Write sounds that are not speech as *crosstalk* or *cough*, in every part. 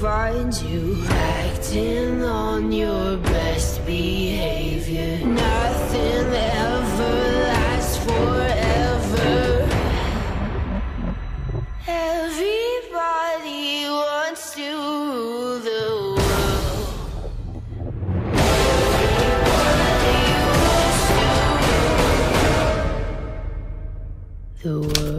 find you acting on your best behavior. Nothing ever lasts forever. Everybody wants to rule the world. Everybody wants to rule the world.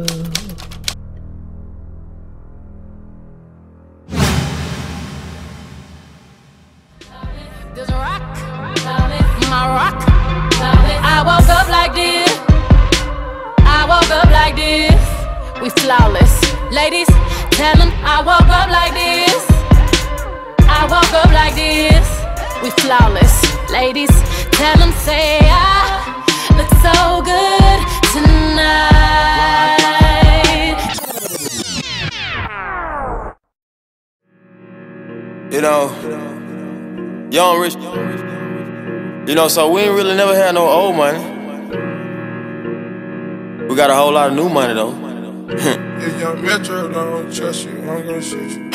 My rock. I woke up like this. I woke up like this. We flawless. Ladies, tell them I woke up like this. I woke up like this. We flawless. Ladies, tell them say I look so good tonight. You know, young rich. You know, so we ain't really never had no old money. We got a whole lot of new money though. *laughs* If young Metro don't trust you, I'm gonna shoot you.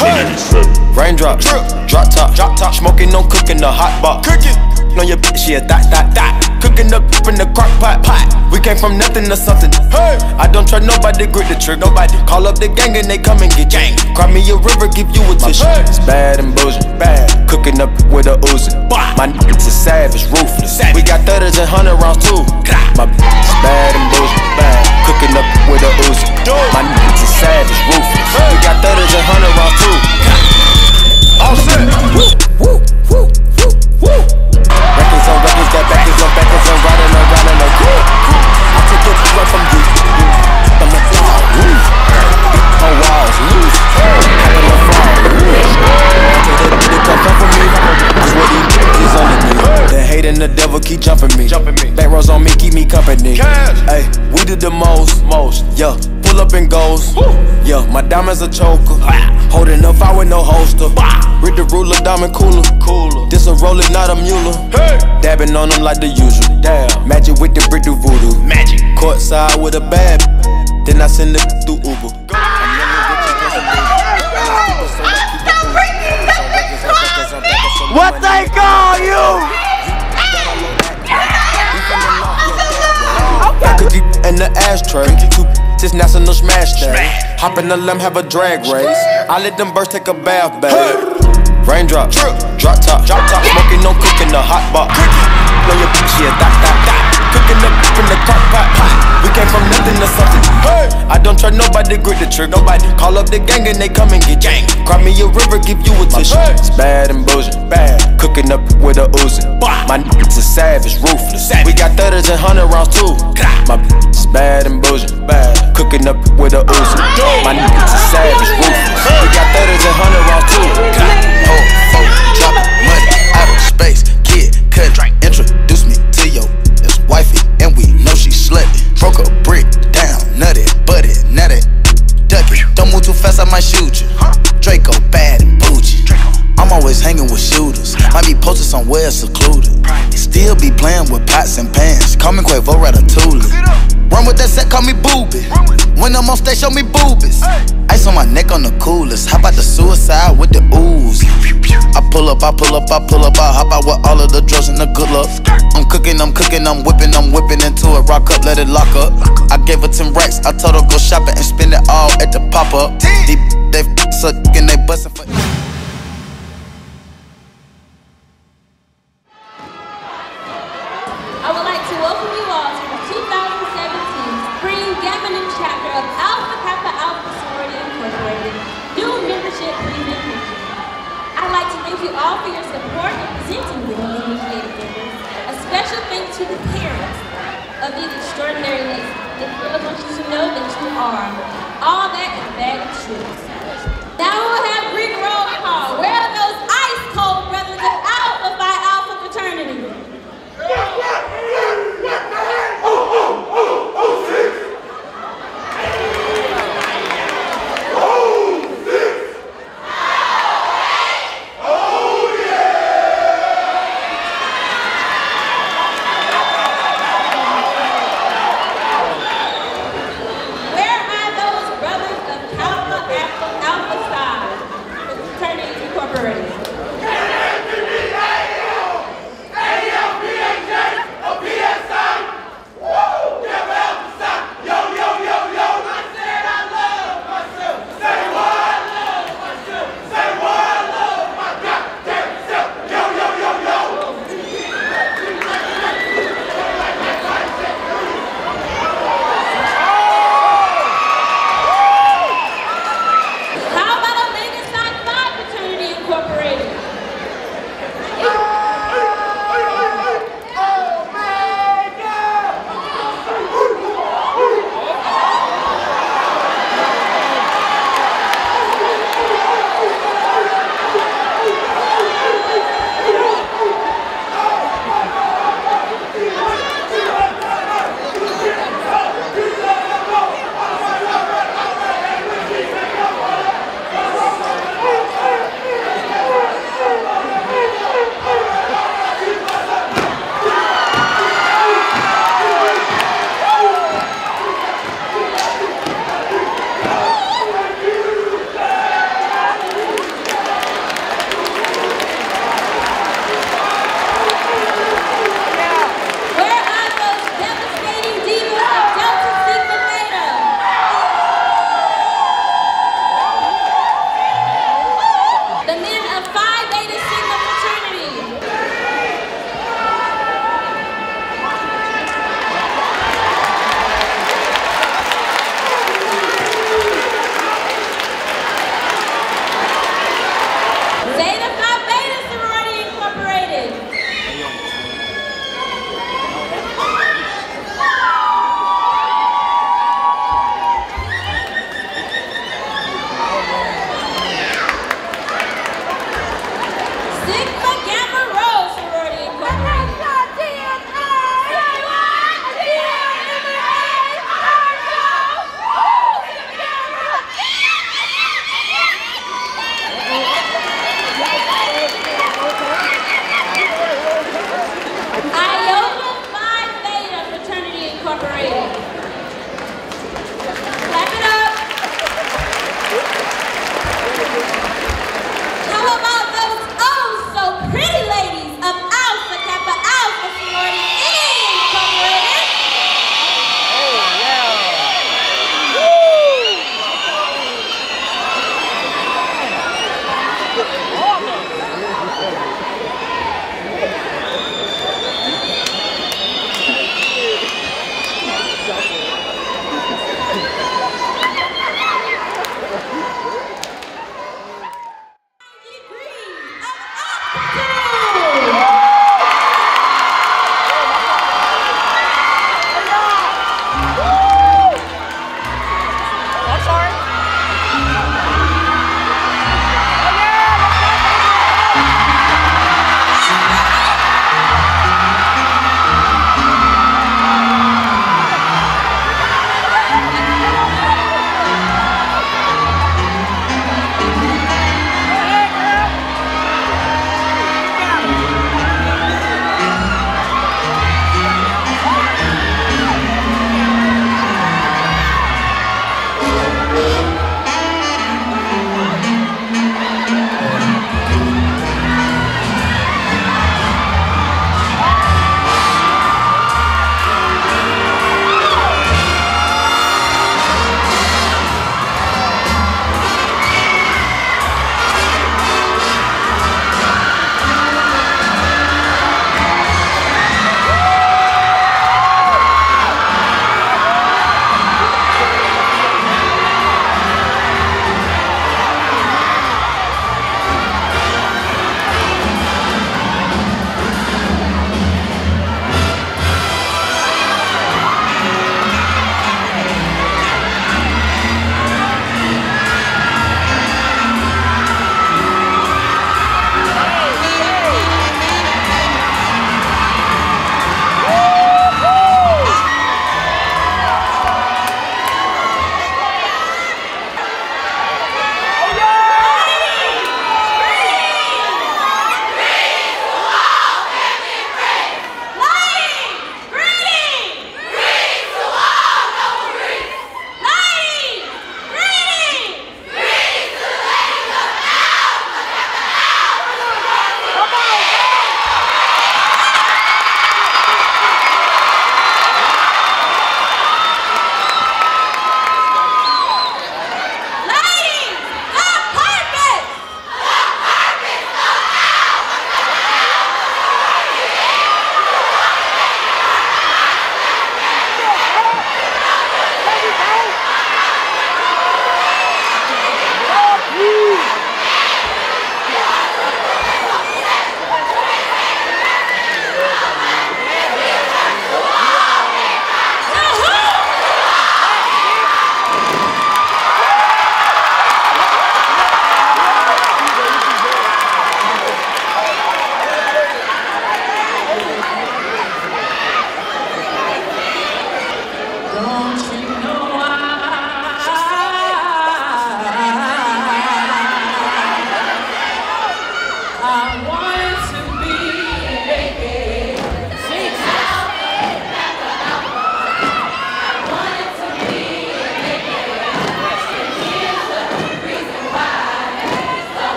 Raindrop, drop top, drop top, smoking, no cooking, the hot box. Cooking, on your bitch, yeah, that, that, that. Cooking up in the crock pot, pot. We came from nothing to something. Hey, I don't trust nobody, grip the trick, nobody. Call up the gang and they come and get gang. Cry me a river, give you a tissue. It's bad and bullshit, bad. Cooking up with a Uzi. My niggas is savage, ruthless. We got thudders and hundred rounds too. My bitch is bad and bullshit, bad. Cooking up with a Uzi. My niggas is savage, ruthless. We got thudders and hundred rounds too. Offset. Woo, woo, woo, woo, woo. The hate and the devil keep jumping me. Jumping me. Back rows on me, keep me company. Hey, we did the most, most. Yeah, pull up and goes. Yeah, my diamonds a choker. Holding up, I with no holster. Read the ruler, diamond cooler. Cooler. This a roller, not a mule. Dabbing on them like the usual. Damn. Magic with the brick do voodoo. Magic. Courtside with a bad. Then I send it through Uber. What they call you? In the ashtray. Two this national smash day. Hop in the limb, have a drag race. I let them birds take a bath, babe. Raindrop, drop top, drop top. Smoking, no cooking, the hot box. Know your bitch, yeah, that, that, that. Cooking up in the crock pot, pot. Came from nothing to something. I don't trust nobody, grip the trick, nobody. Call up the gang and they come and get gang. Cry me a river, give you a tissue. It's bad and bullshit, bad. Cooking up with a Uzi. My niggas is savage, ruthless. We got thudders and hundred rounds too. My bitch is bad and bullshit, bad. Cooking up with a Uzi. My niggas is savage, ruthless. We got thudders and hundred rounds too. Oh, oh, dropping money out of space. Kid, cut, introduce fast, I might shoot you. Draco bad and bougie. I'm always hanging with shooters. Might be posted somewhere secluded. Still be playing with pots and pans. Call me Quavo Ratatouille. Run with that set, call me Booby. When I'm on stage, show me boobies. Ice on my neck on the coolest. How about the suicide with the ooze? I pull up, I pull up, I pull up, I hop out with all of the drugs and the good luck. I'm cooking, I'm cooking, I'm whipping, I'm whipping into it. Rock up, let it lock up. I gave her 10 racks, I told her go shopping and spend it all at the pop up. Deep, they suck and they bustin' for.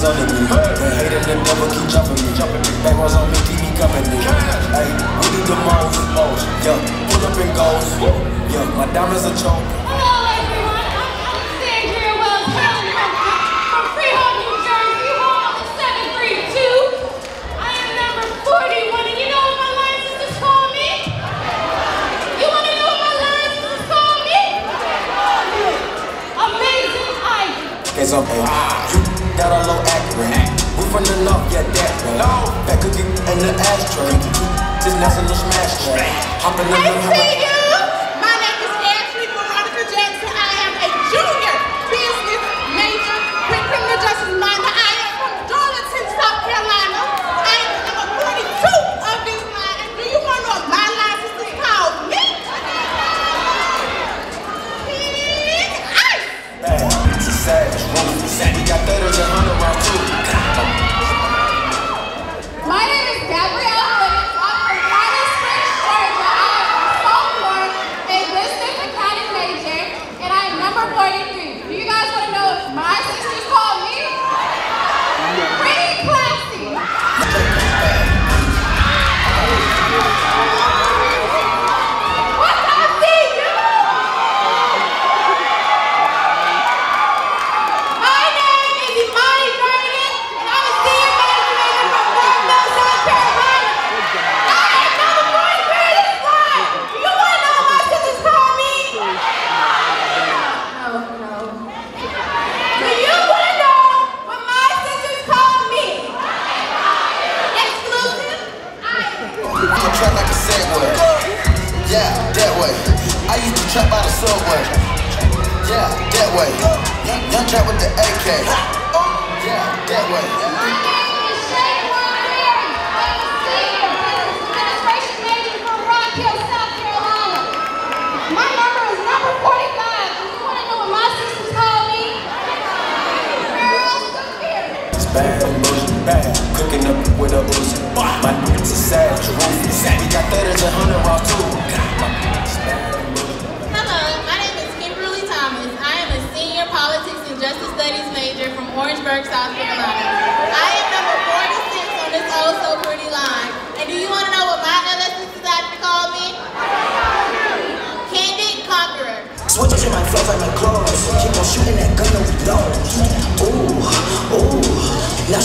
niggas under me. They hating the devil keep jumping me. Backwards on me, keep me company. Hey, we need the most, most. Yeah, pull up and goes. Yeah, my diamonds are choke. Hello, everyone. I'm, Wells from Freehold, New Jersey, I am number 41, and you know what my me? You want to know what my me? Amazing you got a low running off, yeah, that way. That cookie in the ashtray. This national smash tray. Hopping on the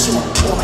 し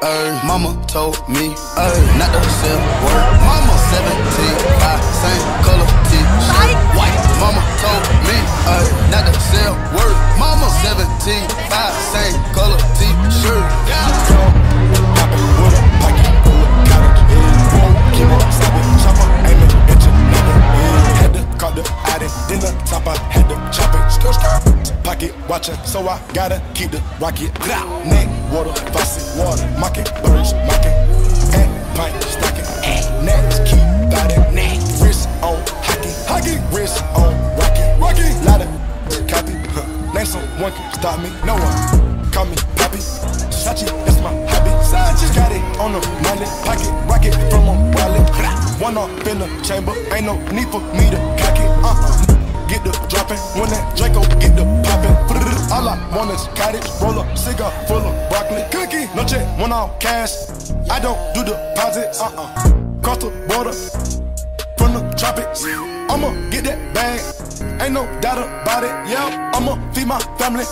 Ay, mama told me, ay, not to sell word. Mama 17, five, same color t-shirt. White. Mama told me, ay, not to sell word. Mama 17, five, same color t-shirt. Poppin' with a pocket full of cottage. Whoa, keep on stopping, chopper, aiming at your nugget. Had to call the addict, then the top I had to chop it. Skr, skr. Pocket watching, so I gotta keep the rocket. Neck, water, faucet, water, mocking, birds, mocking. And pint, stocking, next, keep biting. Neck, wrist on hockey, hockey, wrist on rocky, rocky. Lot of copy, huh. Name someone can stop me, no one. Call me Poppy, Sachi, that's my hobby. Sachi got it on the money, pocket, rocket from a wallet. One off in the chamber, ain't no need for me to. Get the dropping, when that Draco get the popping. All I want is cottage, roll up, cigar full of broccoli. Cookie, no check, one off cash. I don't do deposits, uh-uh. Cross the border, from the tropics. I'ma get that bag, ain't no doubt about it. Yeah, I'ma feed my family,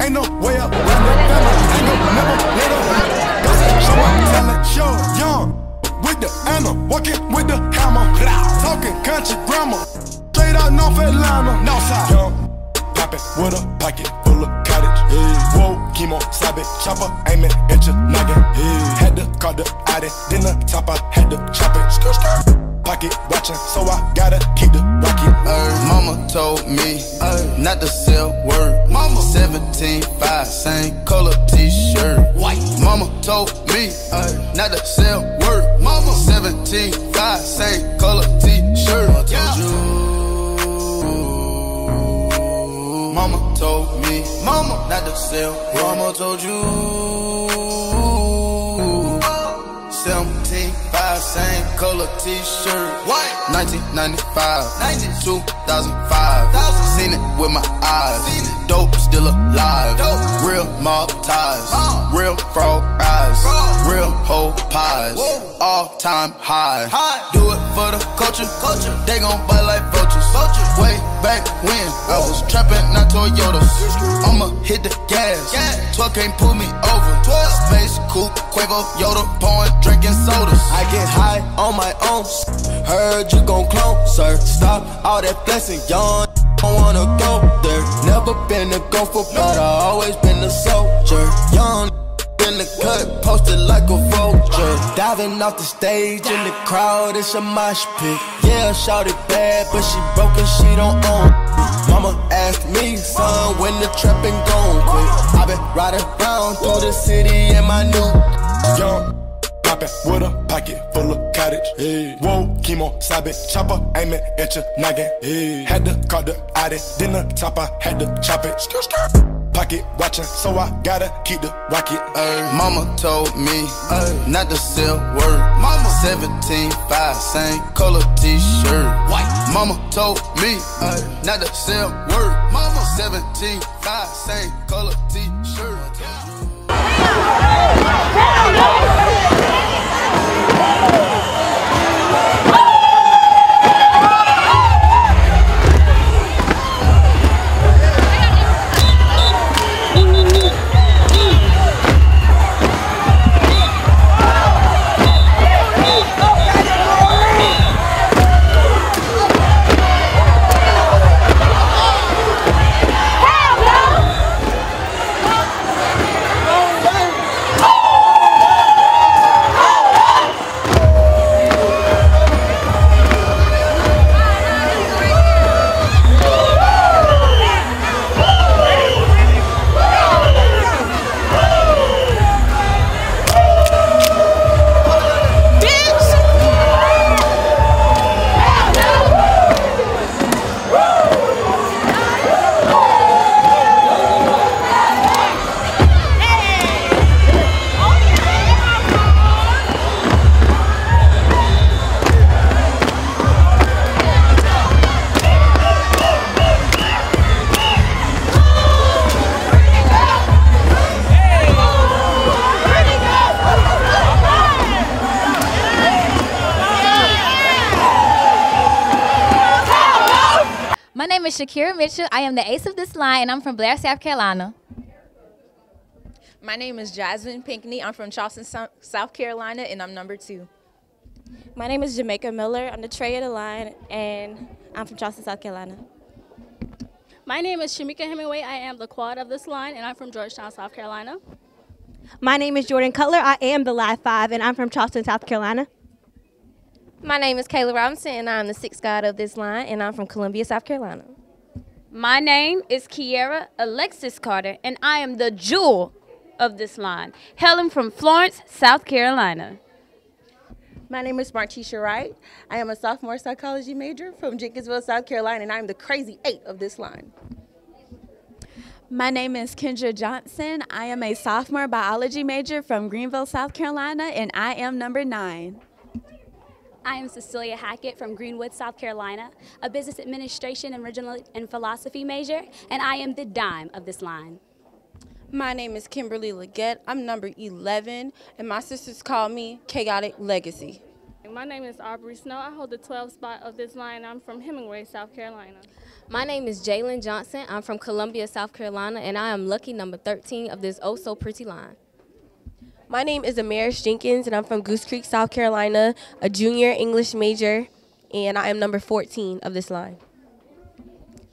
ain't no way up around it. Family, ain't no never let up. Gossip, show my talent, show young with the Anna, walking with the hammer, talking country grammar, straight out North Atlanta, Northside. Young, poppin' with a pocket full of cottage. Yeah. Whoa, chemo, sabit, chopper, aiming at your noggin. Yeah. Had to call the addict, then the top I had to chop it. Skr, skr. Pocket watching, so I gotta keep the rocket. Ay, mama told me ay, not to sell word. Mama 17, 5, same color t-shirt. White. Mama told me ay, not to sell word. Mama 17, 5, same color t-shirt. I Mama told me, mama not to sell. Mama told you. 17, 5, same color t-shirt. White. 1995, 2005. Seen it with my eyes. Dope still alive. Real mob ties. Real frog eyes. Real whole pies. All time high. high Do it for the culture. culture. They gon' bite like. Way back when I was trapping, not Toyotas. I'ma hit the gas. 12 can't pull me over. Space coupe, Quavo, Yoda, pouring, drinking sodas. I get high on my own. Heard you gon' clone, sir. Stop all that flexing, young. Don't wanna go there. Never been a gopher, but I always been a soldier. Young in the cut, posted like a vulture. Diving off the stage in the crowd, it's a mosh pit. Yeah, shout it bad, but she broke and she don't own. it. Mama asked me, son, when the trapping gon' quit. I been riding around through the city in my new young. With a pocket full of cottage. Hey. Whoa, chemo, sabit, chopper, aiming at your noggin. Hey. Had to call the addict, then the top I had to chop it. Skr, skr. Pocket watching, so I gotta keep the rocket. Ay, mama told me ay, not to sell word. Mama 17, 5, same color t-shirt. White. Mama told me ay, not to sell word. Mama 17, 5, same color t-shirt. Name is Shakira Mitchell. I am the ace of this line, and I'm from Blair, South Carolina. My name is Jasmine Pinkney. I'm from Charleston, South Carolina, and I'm number two. My name is Jamaica Miller. I'm the tray of the line, and I'm from Charleston, South Carolina. My name is Shamika Hemingway. I am the quad of this line, and I'm from Georgetown, South Carolina. My name is Jordan Cutler. I am the live five, and I'm from Charleston, South Carolina. My name is Kayla Robinson, and I'm the sixth guard of this line, and I'm from Columbia, South Carolina. My name is Kiera Alexis Carter, and I am the jewel of this line, hailing from Florence, South Carolina. My name is Martisha Wright. I am a sophomore psychology major from Jenkinsville, South Carolina, and I'm the crazy eight of this line. My name is Kendra Johnson. I am a sophomore biology major from Greenville, South Carolina, and I am number nine. I am Cecilia Hackett from Greenwood, South Carolina, a business administration and regional and philosophy major, and I am the dime of this line. My name is Kimberly Leggett. I'm number 11, and my sisters call me Chaotic Legacy. My name is Aubrey Snow. I hold the 12th spot of this line. I'm from Hemingway, South Carolina. My name is Jalen Johnson. I'm from Columbia, South Carolina, and I am lucky number 13 of this oh so pretty line. My name is Amaris Jenkins, and I'm from Goose Creek, South Carolina, a junior English major, and I am number 14 of this line.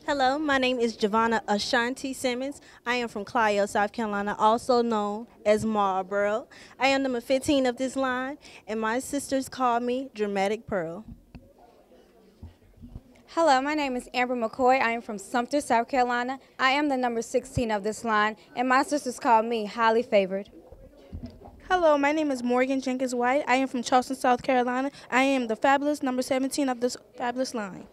Hello, my name is Giovanna Ashanti Simmons. I am from Clio, South Carolina, also known as Marlboro. I am number 15 of this line, and my sisters call me Dramatic Pearl. Hello, my name is Amber McCoy. I am from Sumter, South Carolina. I am the number 16 of this line, and my sisters call me Highly Favored. Hello, my name is Morgan Jenkins White. I am from Charleston, South Carolina. I am the fabulous number 17 of this fabulous line.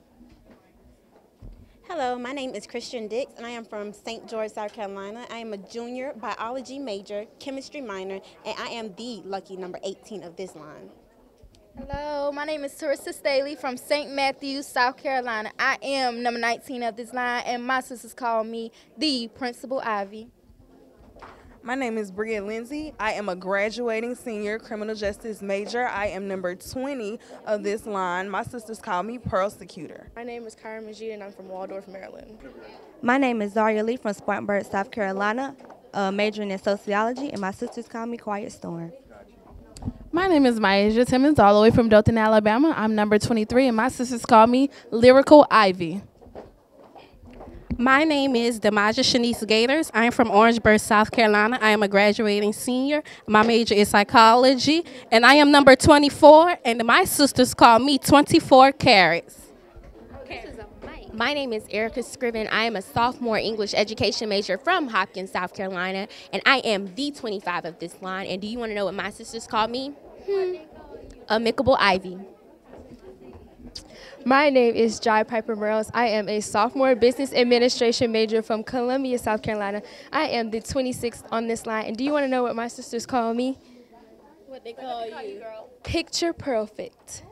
Hello, my name is Christian Dix, and I am from St. George, South Carolina. I am a junior biology major, chemistry minor, and I am the lucky number 18 of this line. Hello, my name is Teresa Staley from St. Matthews, South Carolina. I am number 19 of this line, and my sisters call me the Principal Ivy. My name is Bria Lindsay. I am a graduating senior criminal justice major. I am number 20 of this line. My sisters call me Persecutor. My name is Kyra Majid and I'm from Waldorf, Maryland. My name is Zaria Lee from Spartanburg, South Carolina, uh, majoring in sociology, and my sisters call me Quiet Storm. My name is Myasia Timmons, all the way from Dothan, Alabama. I'm number 23, and my sisters call me Lyrical Ivy. My name is Demaja Shanice Gators. I'm from Orangeburg, South Carolina. I am a graduating senior. My major is psychology, and I am number 24, and my sisters call me 24 Carats. My name is Erica Scriven. I am a sophomore English education major from Hopkins, South Carolina, and I am the 25 of this line. And do you want to know what my sisters call me? Hmm. Amicable Ivy. My name is Jai Piper Merles. I am a sophomore business administration major from Columbia, South Carolina. I am the 26th on this line. And do you want to know what my sisters call me? What they call, what they call you? girl? Picture perfect.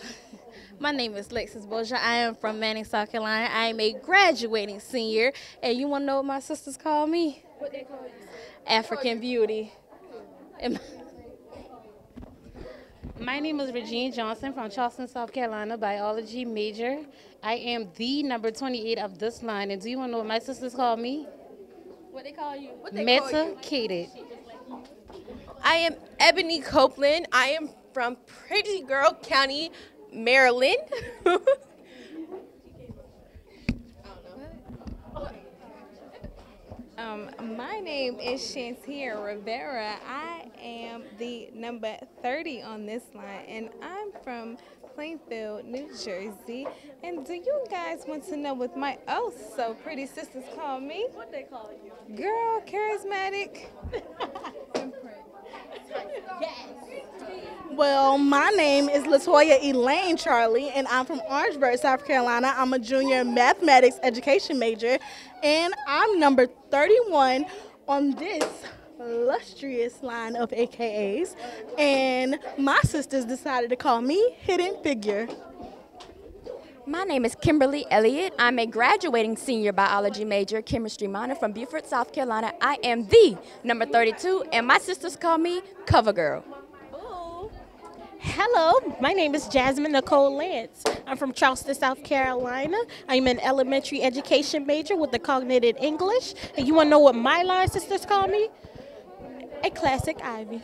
*laughs* My name is Lexus Boja. I am from Manning, South Carolina. I am a graduating senior. And you want to know what my sisters call me? What they call you? African Beauty. My name is Regine Johnson from Charleston, South Carolina, biology major. I am the number 28 of this line. And do you want to know what my sisters call me? What they call you? What they Medicated. I am Ebony Copeland. I am from Pretty Girl County, Maryland. *laughs* Um, my name is Shantia Rivera. I am the number 30 on this line, and I'm from Plainfield, New Jersey. And do you guys want to know what my oh so pretty sisters call me? What they call you? Girl, charismatic. *laughs* Well, my name is Latoya Elaine Charlie, and I'm from Orangeburg, South Carolina. I'm a junior mathematics education major, and I'm number 31 on this illustrious line of AKAs. And my sisters decided to call me Hidden Figure. My name is Kimberly Elliott. I'm a graduating senior biology major, chemistry minor from Beaufort, South Carolina. I am the number 32, and my sisters call me Cover Girl. Hello, my name is Jasmine Nicole Lance. I'm from Charleston, South Carolina. I'm an elementary education major with the cognitive English. And you want to know what my line sisters call me? A classic Ivy.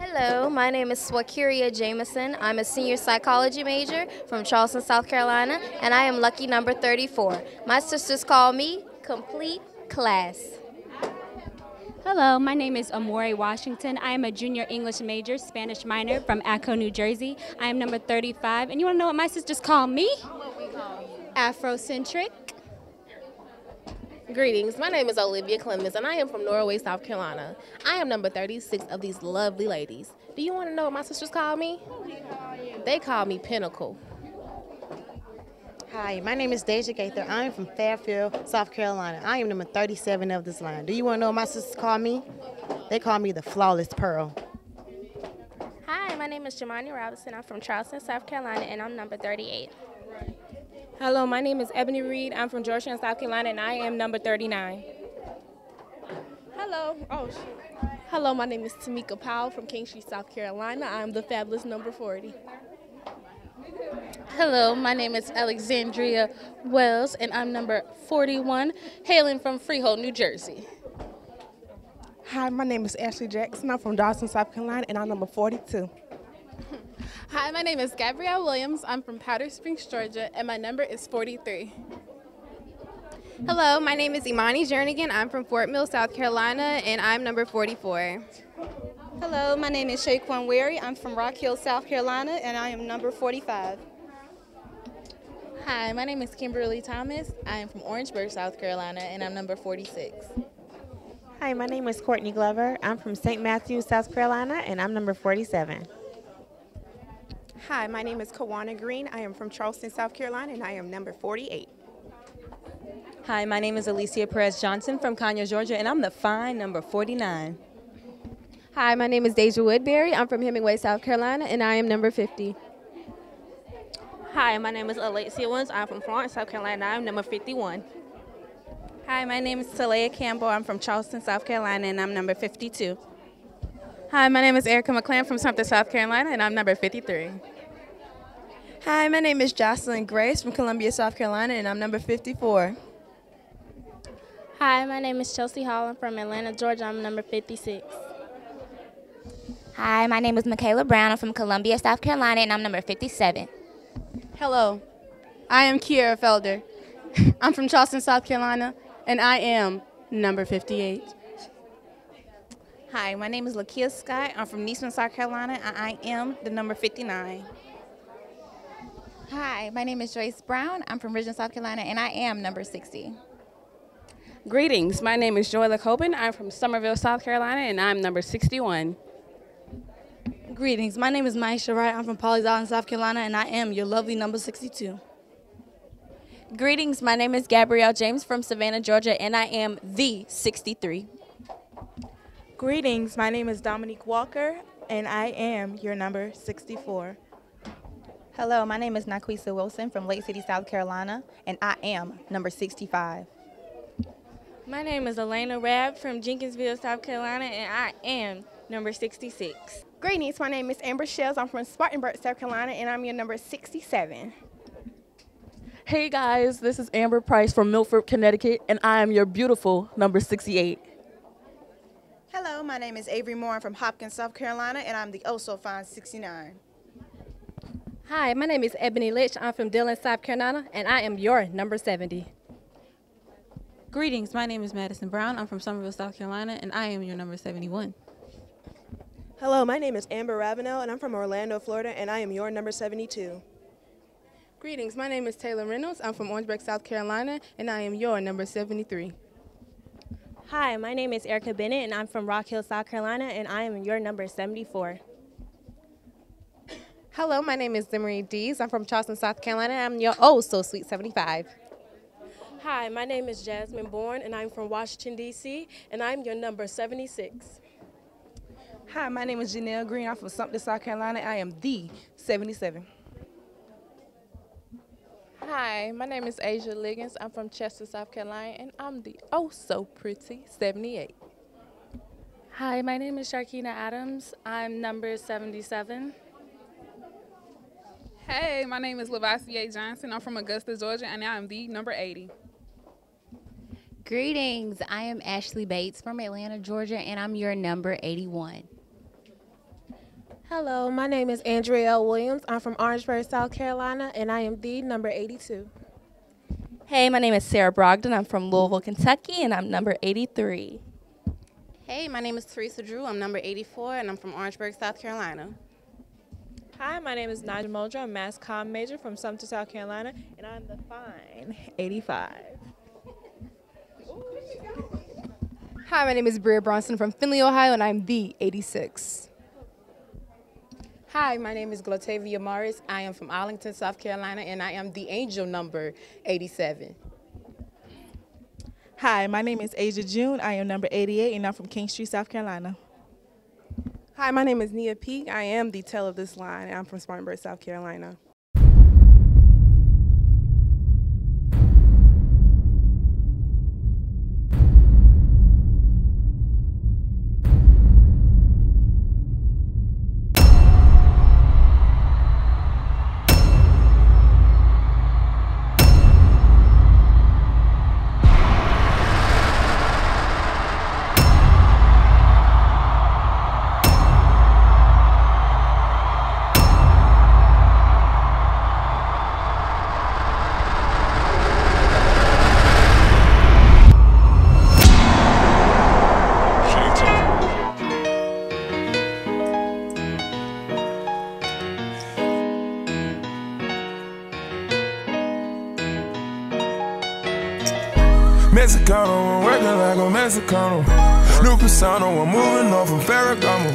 Hello, my name is Swakiria Jameson. I'm a senior psychology major from Charleston, South Carolina, and I am lucky number 34. My sisters call me Complete Class. Hello, my name is Amore Washington. I am a junior English major, Spanish minor from Acco, New Jersey. I am number 35. And you want to know what my sisters call me? Afrocentric. Greetings, my name is Olivia Clemens and I am from Norway, South Carolina. I am number 36 of these lovely ladies. Do you want to know what my sisters call me? They call me Pinnacle. Hi, my name is Deja Gaither. I am from Fairfield, South Carolina. I am number 37 of this line. Do you want to know what my sisters call me? They call me the Flawless Pearl. Hi, my name is Jamani Robinson. I'm from Charleston, South Carolina, and I'm number 38. Hello, my name is Ebony Reed. I'm from Georgetown, South Carolina, and I am number 39. Hello. Oh, shit. Hello, my name is Tamika Powell from Kingstree, South Carolina. I'm the fabulous number 40. Hello, my name is Alexandria Wells, and I'm number 41, hailing from Freehold, New Jersey. Hi, my name is Ashley Jackson. I'm from Dawson, South Carolina, and I'm number 42. *laughs* Hi, my name is Gabrielle Williams. I'm from Powder Springs, Georgia, and my number is 43. Hello, my name is Imani Jernigan. I'm from Fort Mill, South Carolina, and I'm number 44. Hello, my name is Shaquan Wary. I'm from Rock Hill, South Carolina, and I am number 45. Hi, my name is Kimberly Thomas. I am from Orangeburg, South Carolina, and I'm number 46. Hi, my name is Courtney Glover. I'm from St. Matthews, South Carolina, and I'm number 47. Hi, my name is Kawana Green. I am from Charleston, South Carolina, and I am number 48. Hi, my name is Alicia Perez Johnson from Conyer, Georgia, and I'm the fine number 49. Hi, my name is Deja Woodbury. I'm from Hemingway, South Carolina, and I am number 50. Hi, my name is Alexia Owens. I'm from Florence, South Carolina. I'm number 51. Hi, my name is Talea Campbell. I'm from Charleston, South Carolina, and I'm number 52. Hi, my name is Erica McClan from Sumter, South Carolina, and I'm number 53. Hi, my name is Jocelyn Grace from Columbia, South Carolina, and I'm number 54. Hi, my name is Chelsea Holland from Atlanta, Georgia. I'm number 56. Hi, my name is Michaela Brown. I'm from Columbia, South Carolina, and I'm number 57. Hello, I am Kiera Felder. *laughs* I'm from Charleston, South Carolina, and I am number 58. Hi, my name is Lakia Scott. I'm from Neesman, South Carolina, and I am the number 59. Hi, my name is Joyce Brown. I'm from Richmond, South Carolina, and I am number 60. Greetings, my name is Joy Coben. I'm from Summerville, South Carolina, and I'm number 61. Greetings, my name is Maisha Wright. I'm from Pawleys Island, South Carolina, and I am your lovely number 62. Greetings, my name is Gabrielle James from Savannah, Georgia, and I am the 63. Greetings, my name is Dominique Walker, and I am your number 64. Hello, my name is Naquisa Wilson from Lake City, South Carolina, and I am number 65. My name is Elena Rabb from Jenkinsville, South Carolina, and I am number 66. Greetings, my name is Amber Shells. I'm from Spartanburg, South Carolina, and I'm your number 67. Hey guys, this is Amber Price from Milford, Connecticut, and I am your beautiful number 68. Hello, my name is Avery Moore. I'm from Hopkins, South Carolina, and I'm the also fine 69. Hi, my name is Ebony Litch. I'm from Dillon, South Carolina, and I am your number 70. Greetings, my name is Madison Brown. I'm from Summerville, South Carolina, and I am your number 71. Hello, my name is Amber Ravenel, and I'm from Orlando, Florida, and I am your number 72. Greetings, my name is Taylor Reynolds. I'm from Orangeburg, South Carolina, and I am your number 73. Hi, my name is Erica Bennett, and I'm from Rock Hill, South Carolina, and I am your number 74. Hello, my name is Demery Dees. I'm from Charleston, South Carolina, and I'm your oh so sweet 75. Hi, my name is Jasmine Bourne, and I'm from Washington, D.C., and I'm your number 76. Hi, my name is Janelle Green. I'm from Sumter, South Carolina. I am the 77. Hi, my name is Asia Liggins. I'm from Chester, South Carolina, and I'm the oh so pretty 78. Hi, my name is Sharkina Adams. I'm number 77. Hey, my name is Lavassier Johnson. I'm from Augusta, Georgia, and I am the number 80. Greetings. I am Ashley Bates from Atlanta, Georgia, and I'm your number 81. Hello, my name is Andrea L. Williams. I'm from Orangeburg, South Carolina, and I am the number 82. Hey, my name is Sarah Brogdon. I'm from Louisville, Kentucky, and I'm number 83. Hey, my name is Teresa Drew. I'm number 84, and I'm from Orangeburg, South Carolina. Hi, my name is Naja Muldrow. I'm a mass comm major from Sumter, South Carolina, and I'm the fine 85. Hi, my name is Bria Bronson from Findlay, Ohio, and I'm the 86. Hi, my name is Glotavia Morris. I am from Arlington, South Carolina, and I am the angel number 87. Hi, my name is Asia June. I am number 88, and I'm from Kingstree, South Carolina. Hi, my name is Nia Peak. I am the tail of this line, and I'm from Spartanburg, South Carolina. Persona, I'm moving on from Ferragamo.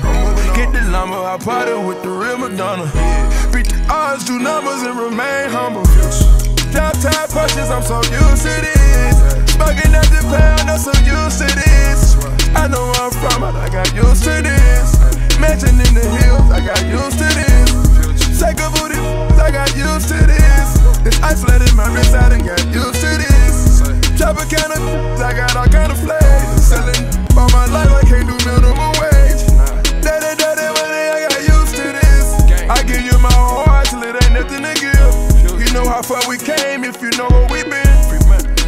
Get the number, I party with the real Madonna. Beat the odds, do numbers, and remain humble. Downtown punches, I'm so used to this. Smoking at the pound, I'm so used to this. I know where I'm from, but I got used to this. Mansion in the hills, I got used to this. Take a booty, I got used to this. This flooded my wrist, I done got used to this. Chop a can of I got all kind of flavors. Selling my life, I can't do minimum wage. Daddy, daddy, money, I got used to this. I give you my whole heart till it ain't nothing to give. You know how far we came if you know where we been.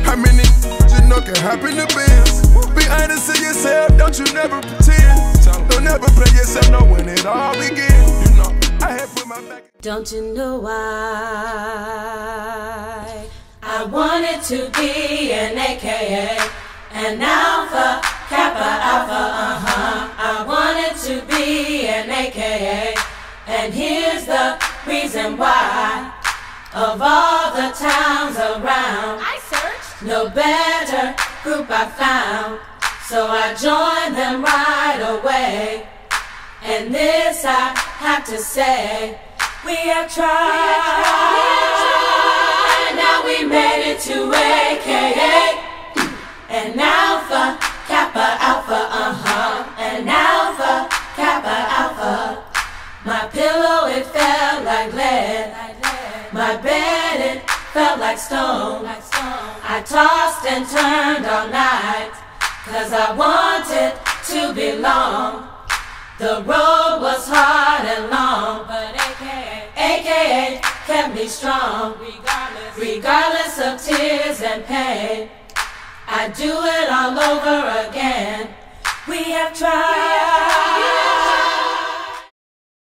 How many you know can happen to biz? Be honest to yourself, don't you never pretend. Don't play yourself, know when it all begins. You know, I put my back. Don't you know why? I wanted to be an AKA, an Alpha, Kappa Alpha, uh huh. I wanted to be an AKA, and here's the reason why. Of all the towns around, I searched, no better group I found. So I joined them right away. And this I have to say, we have tried. Now we made it to AKA. And Alpha, Kappa, Alpha, uh huh. And Alpha, Kappa, Alpha. My pillow, it felt like lead. My bed, it felt like stone. I tossed and turned all night. Cause I wanted to belong. The road was hard and long, but AKA, AKA kept me strong. Regardless of tears and pain, I do it all over again. We have tried. We have.